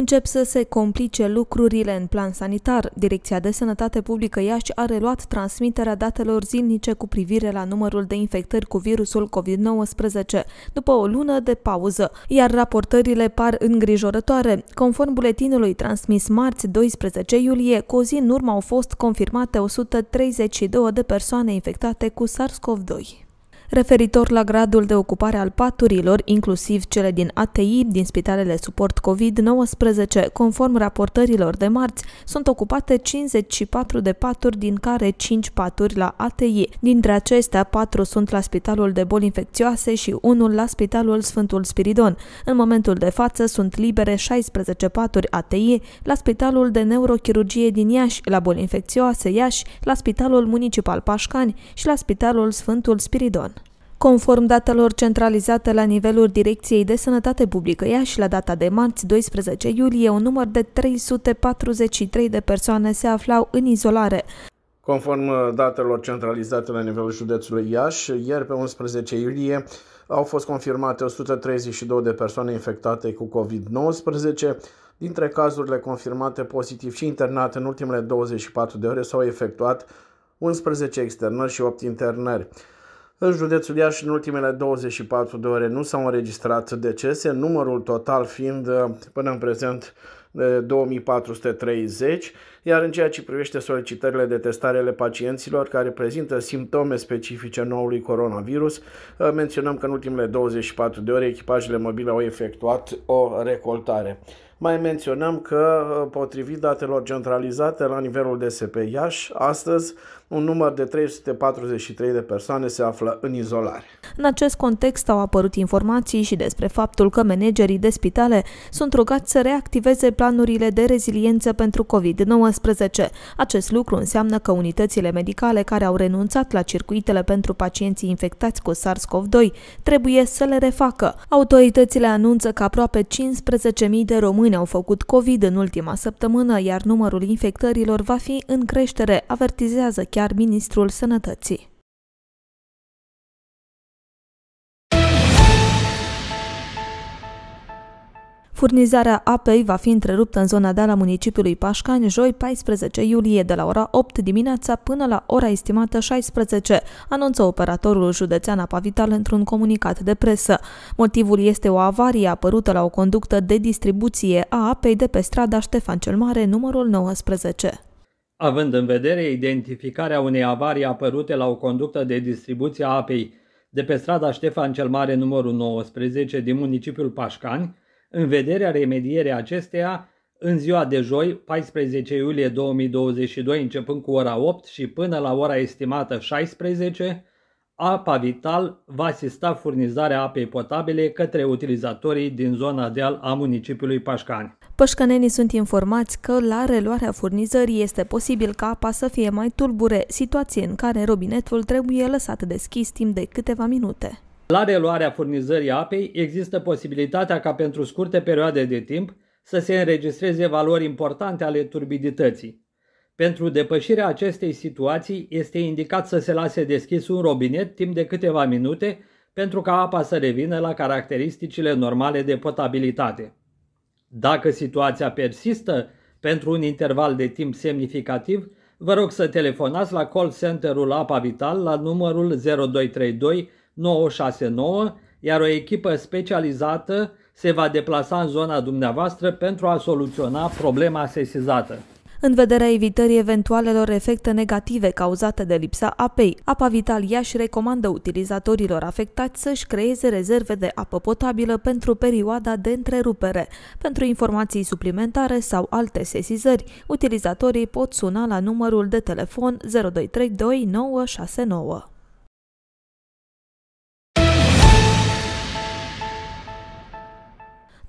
Încep să se complice lucrurile în plan sanitar. Direcția de Sănătate Publică Iași a reluat transmiterea datelor zilnice cu privire la numărul de infectări cu virusul COVID-19 după o lună de pauză, iar raportările par îngrijorătoare. Conform buletinului transmis marți 12 iulie, cu o zi în urmă au fost confirmate 132 de persoane infectate cu SARS-CoV-2 referitor la gradul de ocupare al paturilor, inclusiv cele din ATI, din spitalele suport COVID-19, conform raportărilor de marți, sunt ocupate 54 de paturi, din care 5 paturi la ATI. Dintre acestea, 4 sunt la Spitalul de Boli Infecțioase și unul la Spitalul Sfântul Spiridon. În momentul de față sunt libere 16 paturi ATI la Spitalul de Neurochirurgie din Iași, la Boli Infecțioase Iași, la Spitalul Municipal Pașcani și la Spitalul Sfântul Spiridon. Conform datelor centralizate la nivelul Direcției de Sănătate Publică Iași, la data de marți 12 iulie, un număr de 343 de persoane se aflau în izolare. Conform uh, datelor centralizate la nivelul județului Iași, ieri pe 11 iulie au fost confirmate 132 de persoane infectate cu COVID-19. Dintre cazurile confirmate pozitiv și internate în ultimele 24 de ore s-au efectuat 11 externări și 8 internări. În județul Iași, în ultimele 24 de ore nu s-au înregistrat decese, numărul total fiind până în prezent 2430, iar în ceea ce privește solicitările de testare ale pacienților care prezintă simptome specifice noului coronavirus, menționăm că în ultimele 24 de ore echipajele mobile au efectuat o recoltare. Mai menționăm că, potrivit datelor centralizate la nivelul DSP Iași, astăzi un număr de 343 de persoane se află în izolare. În acest context au apărut informații și despre faptul că managerii de spitale sunt rugați să reactiveze planurile de reziliență pentru COVID-19. Acest lucru înseamnă că unitățile medicale care au renunțat la circuitele pentru pacienții infectați cu SARS-CoV-2 trebuie să le refacă. Autoritățile anunță că aproape 15.000 de români au făcut COVID în ultima săptămână, iar numărul infectărilor va fi în creștere, avertizează chiar chiar ministrul sănătății. Furnizarea apei va fi întreruptă în zona de la municipiului Pașcani joi 14 iulie de la ora 8 dimineața până la ora estimată 16, anunță operatorul județean Apa Vital într-un comunicat de presă. Motivul este o avarie apărută la o conductă de distribuție a apei de pe strada Ștefan cel Mare, numărul 19 având în vedere identificarea unei avarii apărute la o conductă de distribuție a apei de pe strada Ștefan cel Mare numărul 19 din municipiul Pașcani, în vederea remedierii acesteia, în ziua de joi, 14 iulie 2022, începând cu ora 8 și până la ora estimată 16, Apa Vital va asista furnizarea apei potabile către utilizatorii din zona deal a municipiului Pașcani. Pășcănenii sunt informați că la reluarea furnizării este posibil ca apa să fie mai tulbure, situație în care robinetul trebuie lăsat deschis timp de câteva minute. La reluarea furnizării apei există posibilitatea ca pentru scurte perioade de timp să se înregistreze valori importante ale turbidității. Pentru depășirea acestei situații este indicat să se lase deschis un robinet timp de câteva minute pentru ca apa să revină la caracteristicile normale de potabilitate. Dacă situația persistă pentru un interval de timp semnificativ, vă rog să telefonați la call center-ul Apa Vital la numărul 0232 969, iar o echipă specializată se va deplasa în zona dumneavoastră pentru a soluționa problema sesizată în vederea evitării eventualelor efecte negative cauzate de lipsa apei. Apa Vital Iași recomandă utilizatorilor afectați să-și creeze rezerve de apă potabilă pentru perioada de întrerupere. Pentru informații suplimentare sau alte sesizări, utilizatorii pot suna la numărul de telefon 0232 969.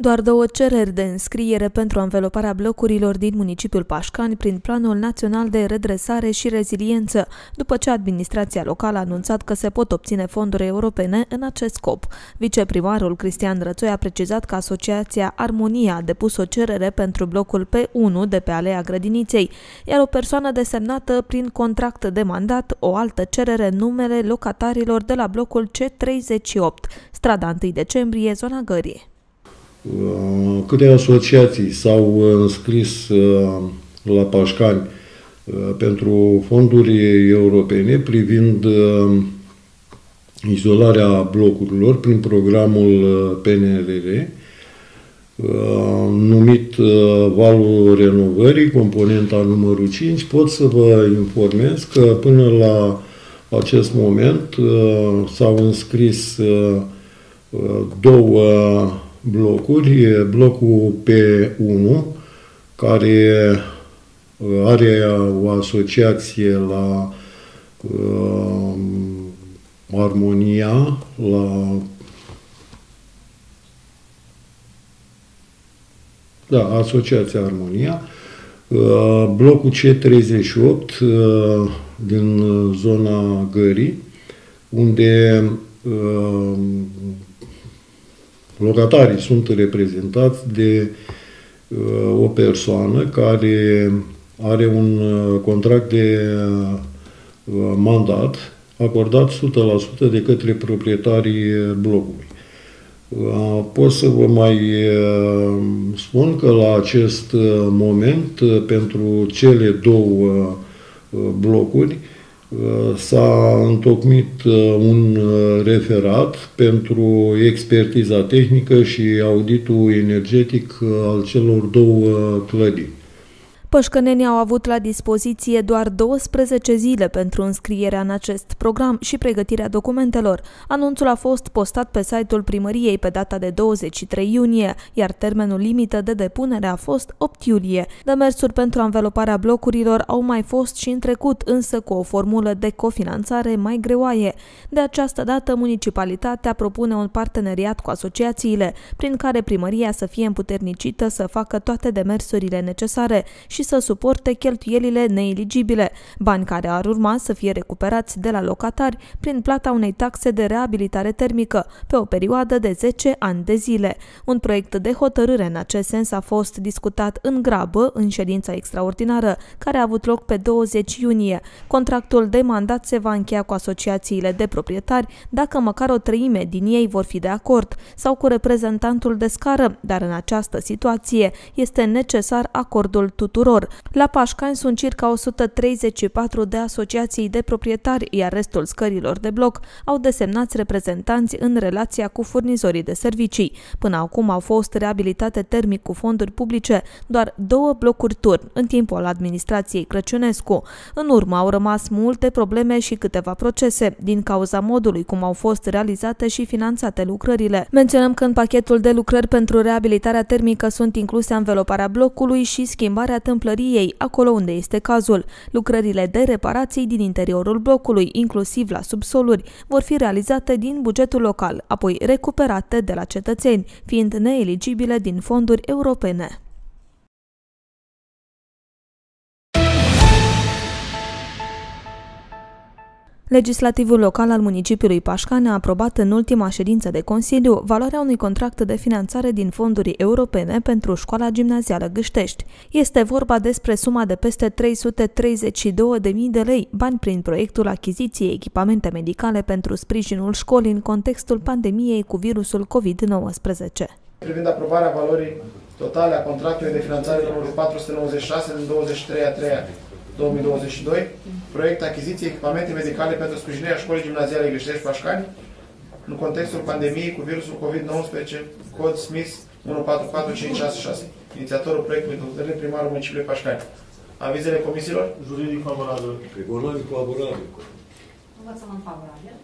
Doar două cereri de înscriere pentru înveloparea blocurilor din municipiul Pașcani prin Planul Național de Redresare și Reziliență, după ce administrația locală a anunțat că se pot obține fonduri europene în acest scop. Viceprimarul Cristian Rățoi a precizat că Asociația Armonia a depus o cerere pentru blocul P1 de pe Alea Grădiniței, iar o persoană desemnată prin contract de mandat o altă cerere în numele locatarilor de la blocul C38, strada 1 decembrie, zona Gărie. Câte asociații s-au înscris la Pașcani pentru fonduri europene privind izolarea blocurilor prin programul PNRR Uh, numit uh, Valul Renovării, componenta numărul 5, pot să vă informez că până la acest moment uh, s-au înscris două blocuri, blocul P1, care are o asociație la Armonia, la da, Asociația Armonia, uh, blocul C38 uh, din zona Gării, unde uh, locatarii sunt reprezentați de o persoană care are un contract de mandat acordat 100% de către proprietarii blocului. Pot să vă mai spun că la acest moment, pentru cele două blocuri, s-a întocmit un referat pentru expertiza tehnică și auditul energetic al celor două clădiri. Pășcănenii au avut la dispoziție doar 12 zile pentru înscrierea în acest program și pregătirea documentelor. Anunțul a fost postat pe site-ul primăriei pe data de 23 iunie, iar termenul limită de depunere a fost 8 iulie. Demersuri pentru anveloparea blocurilor au mai fost și în trecut, însă cu o formulă de cofinanțare mai greoaie. De această dată, municipalitatea propune un parteneriat cu asociațiile, prin care primăria să fie împuternicită să facă toate demersurile necesare și și să suporte cheltuielile neeligibile, bani care ar urma să fie recuperați de la locatari prin plata unei taxe de reabilitare termică pe o perioadă de 10 ani de zile. Un proiect de hotărâre în acest sens a fost discutat în grabă în ședința extraordinară, care a avut loc pe 20 iunie. Contractul de mandat se va încheia cu asociațiile de proprietari dacă măcar o treime din ei vor fi de acord sau cu reprezentantul de scară, dar în această situație este necesar acordul tuturor tuturor. La Pașcani sunt circa 134 de asociații de proprietari, iar restul scărilor de bloc au desemnați reprezentanți în relația cu furnizorii de servicii. Până acum au fost reabilitate termic cu fonduri publice doar două blocuri turn în timpul administrației Crăciunescu. În urmă au rămas multe probleme și câteva procese, din cauza modului cum au fost realizate și finanțate lucrările. Menționăm că în pachetul de lucrări pentru reabilitarea termică sunt incluse înveloparea blocului și schimbarea întâmplăriei, acolo unde este cazul. Lucrările de reparații din interiorul blocului, inclusiv la subsoluri, vor fi realizate din bugetul local, apoi recuperate de la cetățeni, fiind neeligibile din fonduri europene. Legislativul local al municipiului Pașcane a aprobat în ultima ședință de Consiliu valoarea unui contract de finanțare din fonduri europene pentru școala gimnazială Gâștești. Este vorba despre suma de peste 332.000 de lei, bani prin proiectul achiziției echipamente medicale pentru sprijinul școlii în contextul pandemiei cu virusul COVID-19. Privind aprobarea valorii totale a contractului de finanțare numărul 496 din 23 a 3 2022, proiect achiziție echipamente medicale pentru sprijinirea școlii gimnaziale Gâștești Pașcani, în contextul pandemiei cu virusul COVID-19, cod Smith 144566. Inițiatorul proiectului de hotărâre primarul municipiului Pașcani. Avizele comisiilor? Juridic favorabil. Economic favorabil. Învățământ favorabil.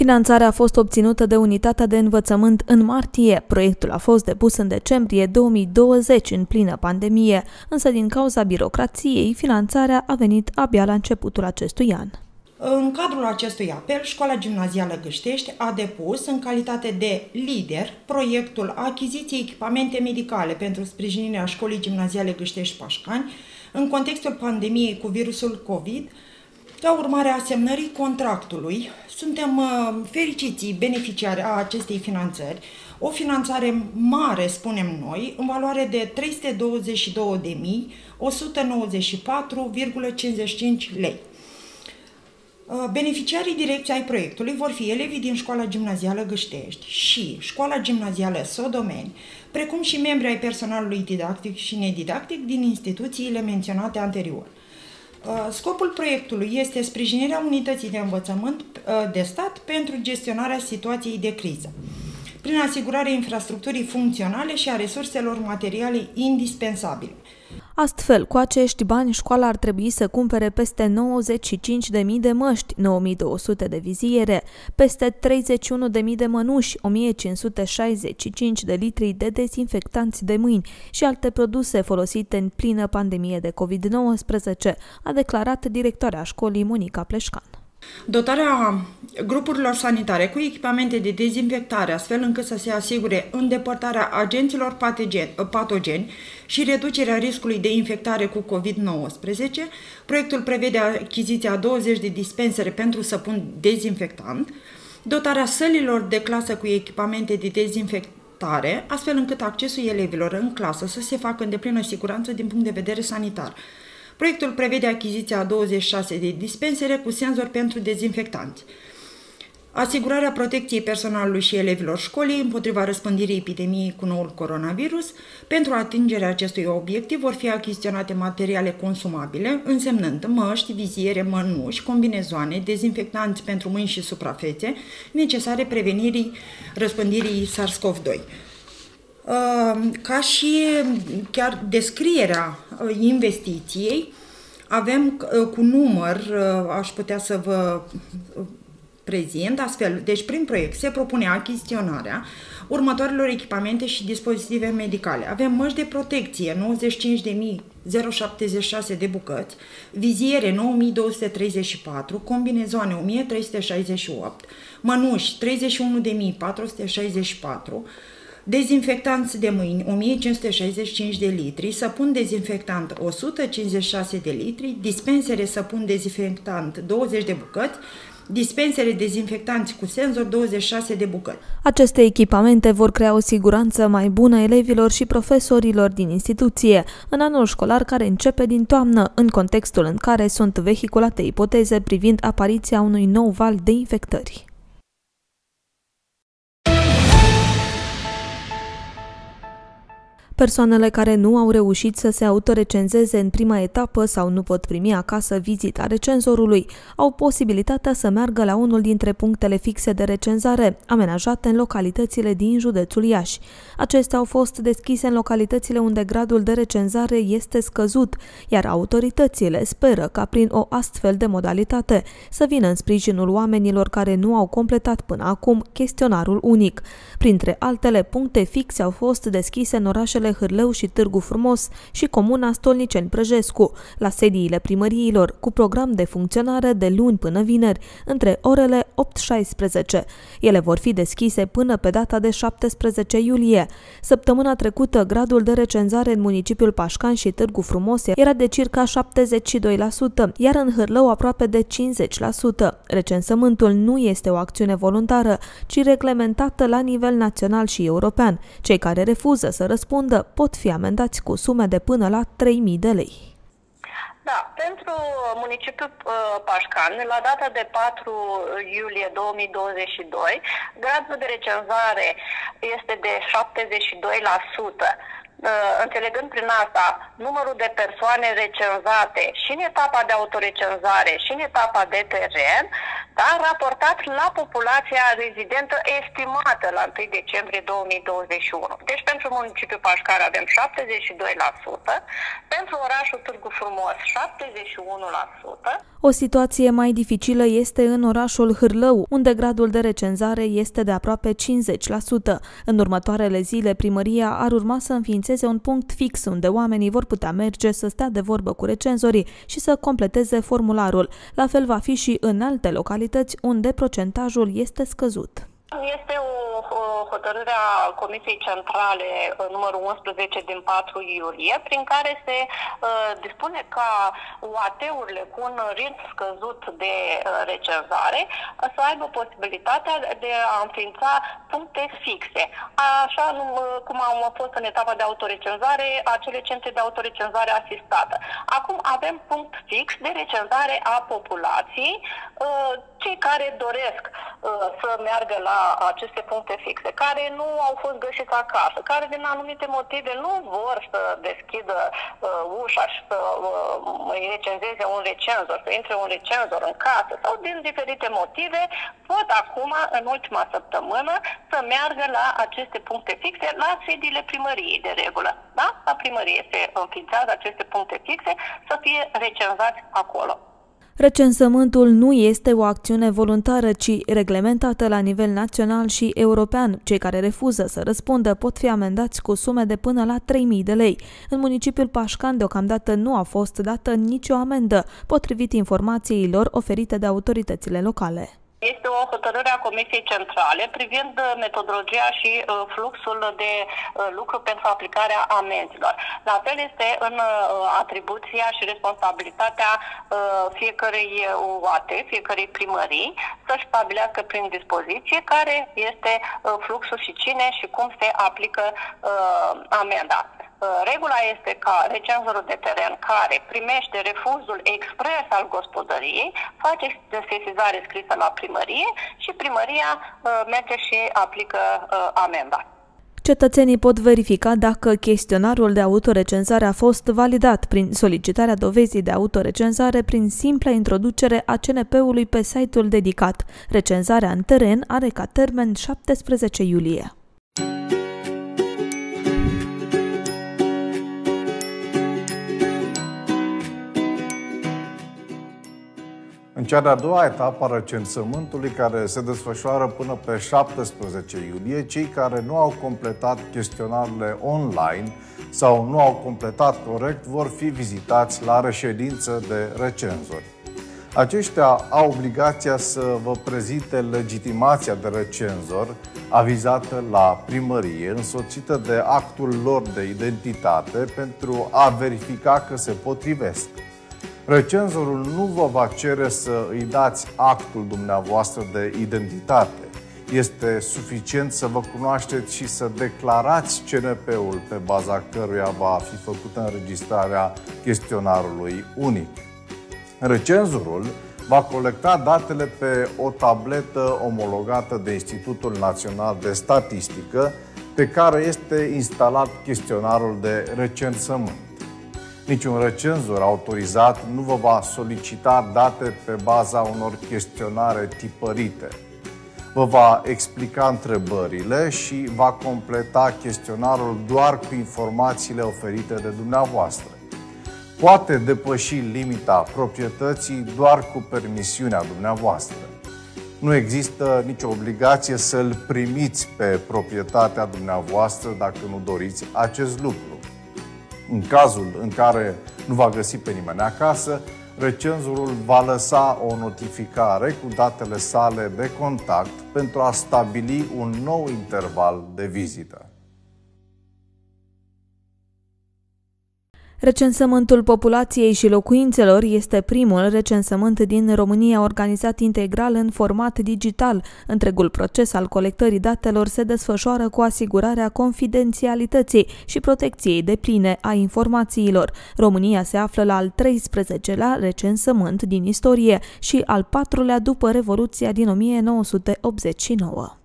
Finanțarea a fost obținută de Unitatea de Învățământ în martie. Proiectul a fost depus în decembrie 2020 în plină pandemie, însă din cauza birocrației, finanțarea a venit abia la începutul acestui an. În cadrul acestui apel, Școala Gimnazială Găștești a depus, în calitate de lider, proiectul achiziției echipamente medicale pentru sprijinirea Școlii Gimnaziale Găștești Pașcani în contextul pandemiei cu virusul COVID, ca urmare a semnării contractului, suntem uh, fericiți beneficiari a acestei finanțări, o finanțare mare, spunem noi, în valoare de 322.194,55 lei. Uh, beneficiarii direcției ai proiectului vor fi elevii din școala gimnazială Gâștești și școala gimnazială Sodomeni, precum și membri ai personalului didactic și nedidactic din instituțiile menționate anterior. Uh, scopul proiectului este sprijinirea unității de învățământ uh, de stat pentru gestionarea situației de criză, prin asigurarea infrastructurii funcționale și a resurselor materiale indispensabile. Astfel, cu acești bani, școala ar trebui să cumpere peste 95.000 de măști, 9.200 de viziere, peste 31.000 de mănuși, 1.565 de litri de dezinfectanți de mâini și alte produse folosite în plină pandemie de COVID-19, a declarat directoarea școlii Monica Pleșcan. Dotarea grupurilor sanitare cu echipamente de dezinfectare, astfel încât să se asigure îndepărtarea agenților patogeni și reducerea riscului de infectare cu COVID-19. Proiectul prevede achiziția 20 de dispensere pentru săpun dezinfectant, dotarea sălilor de clasă cu echipamente de dezinfectare, astfel încât accesul elevilor în clasă să se facă în deplină siguranță din punct de vedere sanitar. Proiectul prevede achiziția a 26 de dispensere cu senzor pentru dezinfectanți. Asigurarea protecției personalului și elevilor școlii împotriva răspândirii epidemiei cu noul coronavirus. Pentru atingerea acestui obiectiv vor fi achiziționate materiale consumabile, însemnând măști, viziere, mănuși, combinezoane, dezinfectanți pentru mâini și suprafețe, necesare prevenirii răspândirii SARS-CoV-2. Ehm, ca și chiar descrierea uh, investiției, avem uh, cu număr, uh, aș putea să vă prezint, astfel, deci prin proiect se propune achiziționarea următoarelor echipamente și dispozitive medicale. Avem măști de protecție, 95.076 de bucăți, viziere 9234, combinezoane 1368, mănuși 31.464, dezinfectanți de mâini 1565 de litri, săpun dezinfectant 156 de litri, dispensere săpun dezinfectant 20 de bucăți, dispensere dezinfectanți cu senzor 26 de bucăți. Aceste echipamente vor crea o siguranță mai bună elevilor și profesorilor din instituție în anul școlar care începe din toamnă, în contextul în care sunt vehiculate ipoteze privind apariția unui nou val de infectări. Persoanele care nu au reușit să se autorecenzeze în prima etapă sau nu pot primi acasă vizita recenzorului au posibilitatea să meargă la unul dintre punctele fixe de recenzare, amenajate în localitățile din județul Iași. Acestea au fost deschise în localitățile unde gradul de recenzare este scăzut, iar autoritățile speră ca prin o astfel de modalitate să vină în sprijinul oamenilor care nu au completat până acum chestionarul unic. Printre altele, puncte fixe au fost deschise în orașele Hârlău și Târgu Frumos și comuna Stolniceni-Prăjescu, la sediile primăriilor, cu program de funcționare de luni până vineri, între orele 8-16. Ele vor fi deschise până pe data de 17 iulie. Săptămâna trecută, gradul de recenzare în municipiul Pașcan și Târgu Frumos era de circa 72%, iar în Hârlău aproape de 50%. Recensământul nu este o acțiune voluntară, ci reglementată la nivel național și european. Cei care refuză să răspundă pot fi amendați cu sume de până la 3.000 de lei. Da, pentru municipiul uh, Pașcan, la data de 4 iulie 2022, gradul de recenzare este de 72%. Uh, înțelegând prin asta numărul de persoane recenzate și în etapa de autorecenzare și în etapa de teren, da, raportat la populația rezidentă estimată la 1 decembrie 2021. Deci pentru municipiul Pașcar avem 72%, pentru orașul Târgu Frumos 71%. O situație mai dificilă este în orașul Hârlău, unde gradul de recenzare este de aproape 50%. În următoarele zile, primăria ar urma să înființeze un punct fix unde oamenii vor putea merge să stea de vorbă cu recenzorii și să completeze formularul. La fel va fi și în alte localități unde procentajul este scăzut. Este o, o hotărâre a Comisiei Centrale uh, numărul 11 din 4 iulie, prin care se uh, dispune ca UAT-urile cu un risc scăzut de uh, recenzare uh, să aibă posibilitatea de a înființa puncte fixe. Așa uh, cum am fost în etapa de autorecenzare, acele centre de autorecenzare asistată. Acum avem punct fix de recenzare a populației, uh, cei care doresc uh, să meargă la aceste puncte fixe, care nu au fost găsiți acasă, care din anumite motive nu vor să deschidă uh, ușa și să uh, recenzeze un recenzor, să intre un recenzor în casă sau din diferite motive, pot acum, în ultima săptămână, să meargă la aceste puncte fixe, la sediile primăriei de regulă. Da? La primărie se înființează aceste puncte fixe să fie recenzați acolo. Recensământul nu este o acțiune voluntară, ci reglementată la nivel național și european. Cei care refuză să răspundă pot fi amendați cu sume de până la 3.000 de lei. În municipiul Pașcan deocamdată nu a fost dată nicio amendă, potrivit informațiilor oferite de autoritățile locale. Este o hotărâre a Comisiei Centrale privind uh, metodologia și uh, fluxul de uh, lucru pentru aplicarea amenzilor. La fel este în atribuția și responsabilitatea fiecărei UAT, fiecărei primării, să-și stabilească prin dispoziție care este fluxul și cine și cum se aplică amenda. Uh, regula este ca recenzorul de teren care primește refuzul expres al gospodăriei face sesizare scrisă la primărie și primăria uh, merge și aplică uh, amenda. Cetățenii pot verifica dacă chestionarul de autorecenzare a fost validat prin solicitarea dovezii de autorecenzare prin simpla introducere a CNP-ului pe site-ul dedicat. Recenzarea în teren are ca termen 17 iulie. Cea de-a doua etapă a recensământului, care se desfășoară până pe 17 iulie, cei care nu au completat chestionarele online sau nu au completat corect vor fi vizitați la reședință de recenzori. Aceștia au obligația să vă prezinte legitimația de recenzor avizată la primărie, însoțită de actul lor de identitate pentru a verifica că se potrivesc. Recenzorul nu vă va cere să îi dați actul dumneavoastră de identitate. Este suficient să vă cunoașteți și să declarați CNP-ul pe baza căruia va fi făcută înregistrarea chestionarului unic. Recenzorul va colecta datele pe o tabletă omologată de Institutul Național de Statistică, pe care este instalat chestionarul de recensământ. Niciun recenzor autorizat nu vă va solicita date pe baza unor chestionare tipărite. Vă va explica întrebările și va completa chestionarul doar cu informațiile oferite de dumneavoastră. Poate depăși limita proprietății doar cu permisiunea dumneavoastră. Nu există nicio obligație să-l primiți pe proprietatea dumneavoastră dacă nu doriți acest lucru. În cazul în care nu va găsi pe nimeni acasă, recenzorul va lăsa o notificare cu datele sale de contact pentru a stabili un nou interval de vizită. Recensământul populației și locuințelor este primul recensământ din România organizat integral în format digital. Întregul proces al colectării datelor se desfășoară cu asigurarea confidențialității și protecției de pline a informațiilor. România se află la al 13-lea recensământ din istorie și al patrulea după Revoluția din 1989.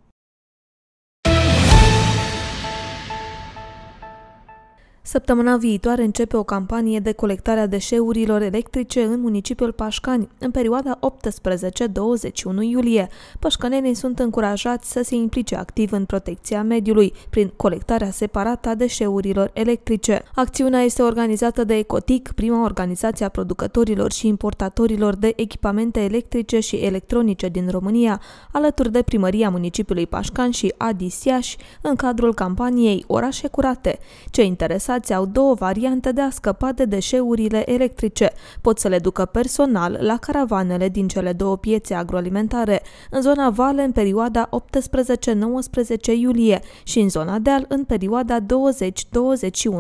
Săptămâna viitoare începe o campanie de colectare a deșeurilor electrice în municipiul Pașcani, în perioada 18-21 iulie. Pașcanenii sunt încurajați să se implice activ în protecția mediului, prin colectarea separată a deșeurilor electrice. Acțiunea este organizată de Ecotic, prima organizație a producătorilor și importatorilor de echipamente electrice și electronice din România, alături de primăria municipiului Pașcan și Adis Iași, în cadrul campaniei Orașe Curate. Ce interesat interesați au două variante de a scăpa de deșeurile electrice. Pot să le ducă personal la caravanele din cele două piețe agroalimentare, în zona Vale în perioada 18-19 iulie și în zona Deal în perioada 20-21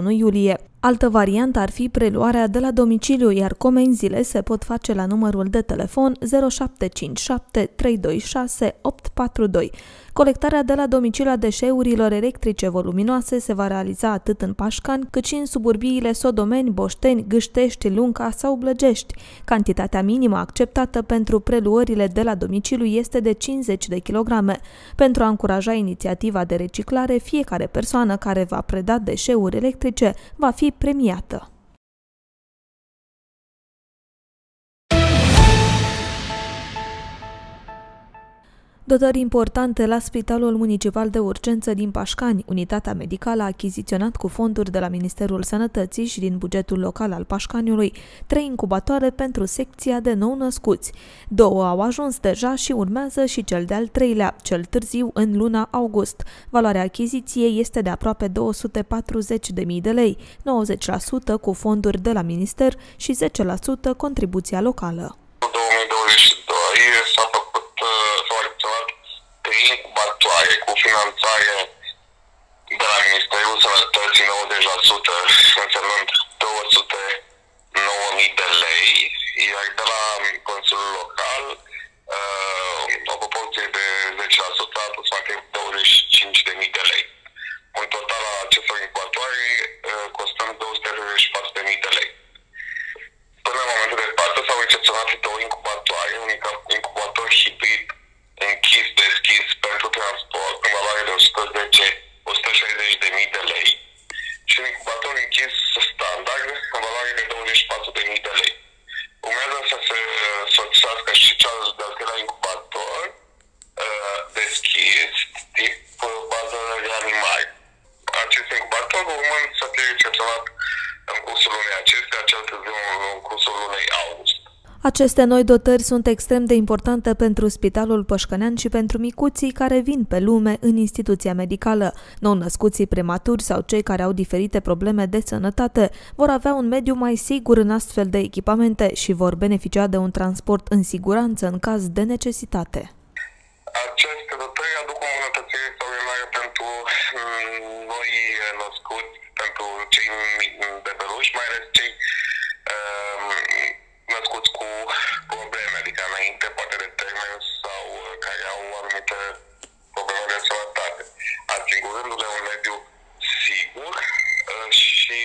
iulie. Altă variantă ar fi preluarea de la domiciliu, iar comenzile se pot face la numărul de telefon 0757 326 842. Colectarea de la domiciliu a deșeurilor electrice voluminoase se va realiza atât în Pașcani, cât și în suburbiile Sodomeni, Boșteni, Gâștești, Lunca sau Blăgești. Cantitatea minimă acceptată pentru preluările de la domiciliu este de 50 de kilograme. Pentru a încuraja inițiativa de reciclare, fiecare persoană care va preda deșeuri electrice va fi premiată. Dotări importante la Spitalul Municipal de Urgență din Pașcani. Unitatea medicală a achiziționat cu fonduri de la Ministerul Sănătății și din bugetul local al Pașcaniului trei incubatoare pentru secția de nou-născuți. Două au ajuns deja și urmează și cel de-al treilea, cel târziu în luna august. Valoarea achiziției este de aproape 240.000 de lei, 90% cu fonduri de la minister și 10% contribuția locală. 2022 s-a incubatoare cu finanțare de la Ministerul Sănătății 90%, însemnând 209.000 de lei, iar de la Consiliul Local uh, o proporție de 10% aproximativ 25.000 de lei. Un total al acestor incubatoare uh, costând 234.000 de lei. Până în momentul de față s-au recepționat două incubatoare, un incubator hibrid închis, deschis pentru transport în valoare de 110 160 de mii de lei și un incubator închis standard în valoare de 24 de mii de lei. Urmează să se soțisească și cel de-al treilea incubator uh, deschis, tip bază de animale. Acest incubator urmând să fie recepționat în cursul lunii acestea, cel târziu în cursul lunii august. Aceste noi dotări sunt extrem de importante pentru Spitalul Pășcănean și pentru micuții care vin pe lume în instituția medicală. Nou-născuții prematuri sau cei care au diferite probleme de sănătate vor avea un mediu mai sigur în astfel de echipamente și vor beneficia de un transport în siguranță în caz de necesitate. Aceste dotări aduc o îmbunătățire extraordinară pentru mm, noi născuți, pentru cei bebeluși, mai ales cei născuți cu probleme, adică înainte, poate de termen sau uh, care au anumite probleme de sănătate, asigurându-le un mediu sigur uh, și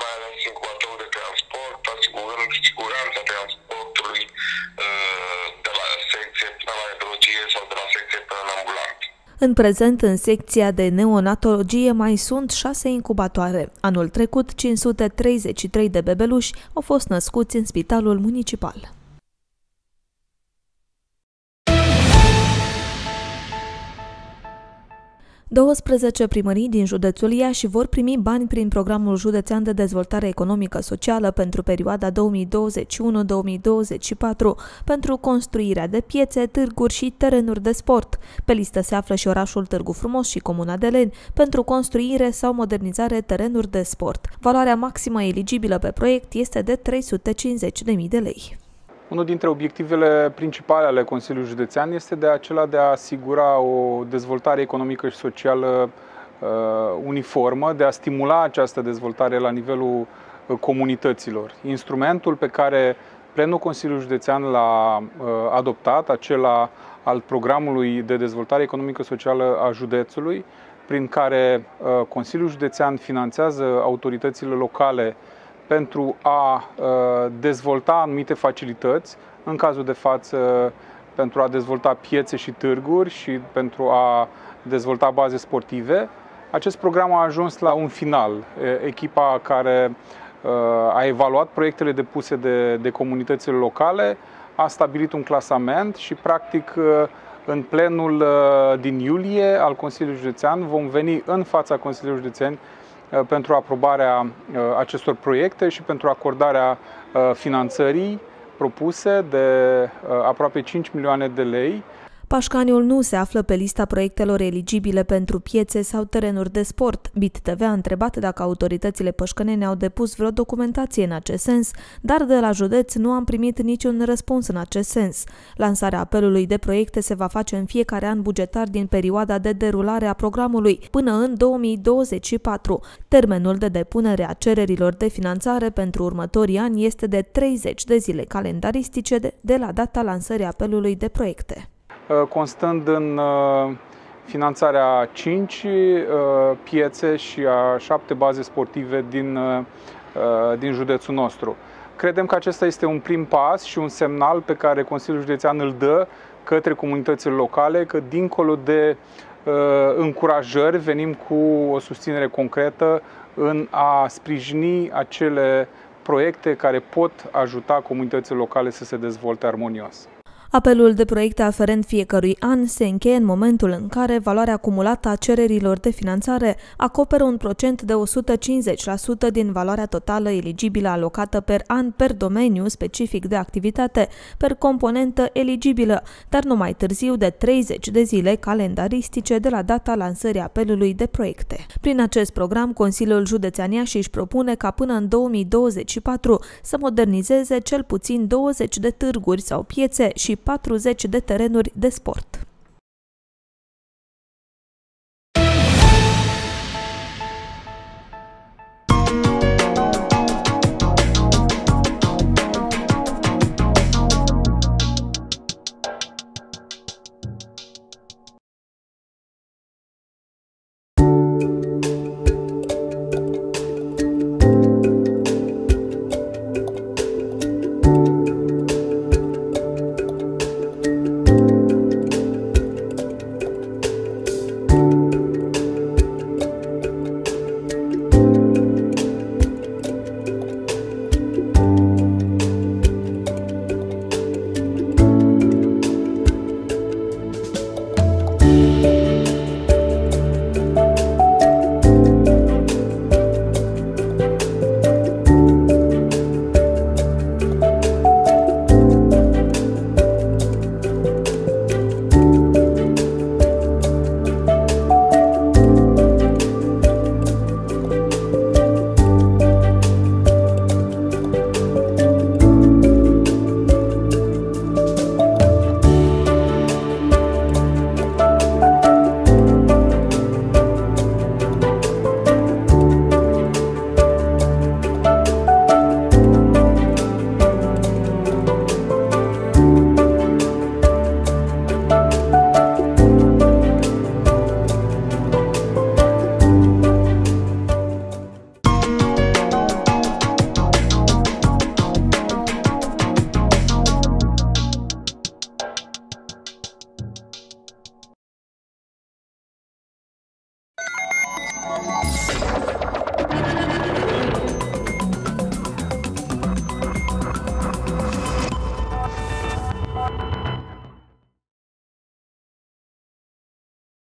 mai ales incubatorul de transport, asigurând siguranța transportului uh, de la secție până la radiologie sau de la secție până în ambulant. În prezent, în secția de neonatologie mai sunt șase incubatoare. Anul trecut, 533 de bebeluși au fost născuți în spitalul municipal. 12 primării din județul Iași vor primi bani prin programul județean de dezvoltare economică socială pentru perioada 2021-2024 pentru construirea de piețe, târguri și terenuri de sport. Pe listă se află și orașul Târgu Frumos și Comuna de Leni pentru construire sau modernizare terenuri de sport. Valoarea maximă eligibilă pe proiect este de 350.000 de lei. Unul dintre obiectivele principale ale Consiliului Județean este de acela de a asigura o dezvoltare economică și socială uh, uniformă, de a stimula această dezvoltare la nivelul uh, comunităților. Instrumentul pe care plenul Consiliului Județean l-a uh, adoptat, acela al programului de dezvoltare economică socială a județului, prin care uh, Consiliul Județean finanțează autoritățile locale pentru a uh, dezvolta anumite facilități, în cazul de față pentru a dezvolta piețe și târguri și pentru a dezvolta baze sportive. Acest program a ajuns la un final. Echipa care uh, a evaluat proiectele depuse de, de comunitățile locale a stabilit un clasament și, practic, uh, în plenul din iulie al Consiliului Județean vom veni în fața Consiliului Județean Uh, pentru aprobarea uh, acestor proiecte și pentru acordarea uh, finanțării propuse de aproape 5 milioane de lei Pașcaniul nu se află pe lista proiectelor eligibile pentru piețe sau terenuri de sport. BIT TV a întrebat dacă autoritățile pășcănene au depus vreo documentație în acest sens, dar de la județ nu am primit niciun răspuns în acest sens. Lansarea apelului de proiecte se va face în fiecare an bugetar din perioada de derulare a programului până în 2024. Termenul de depunere a cererilor de finanțare pentru următorii ani este de 30 de zile calendaristice de, de la data lansării apelului de proiecte. Uh, constând în uh, finanțarea 5 uh, piețe și a 7 baze sportive din, din județul nostru. Credem că acesta este un prim pas și un semnal pe care Consiliul Județean îl dă către comunitățile locale, că dincolo de uh, încurajări venim cu o susținere concretă în a sprijini acele proiecte care pot ajuta comunitățile locale să se dezvolte armonios. Apelul de proiecte aferent fiecărui an se încheie în momentul în care valoarea acumulată a cererilor de finanțare acoperă un procent de 150% din valoarea totală eligibilă alocată per an per domeniu specific de activitate, per componentă eligibilă, dar nu mai târziu de 30 de zile calendaristice de la data lansării apelului de proiecte. Prin acest program, Consiliul Județean Iași își propune ca până în 2024 să modernizeze cel puțin 20 de târguri sau piețe și 40 de terenuri de sport.